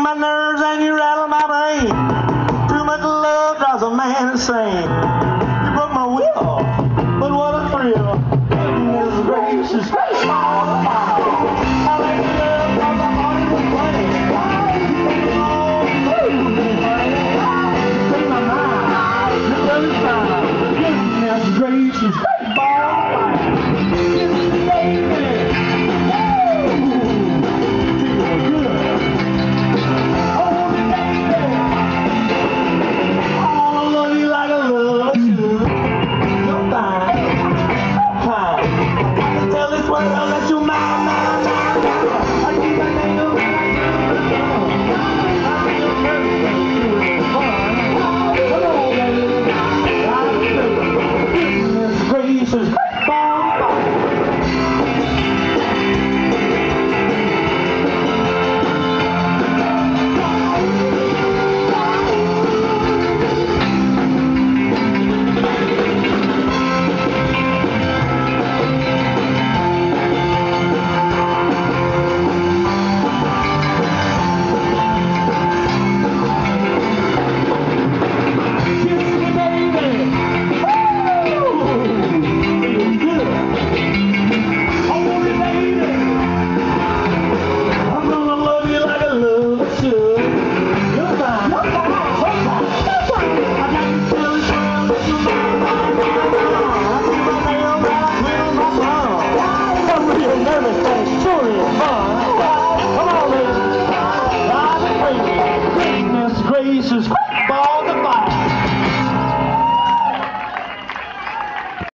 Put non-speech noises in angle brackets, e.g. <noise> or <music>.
my nerves and you rattle my brain. Too much love drives a man insane. You broke my will, but what a thrill. Goodness gracious, gracious. Thank <laughs> you.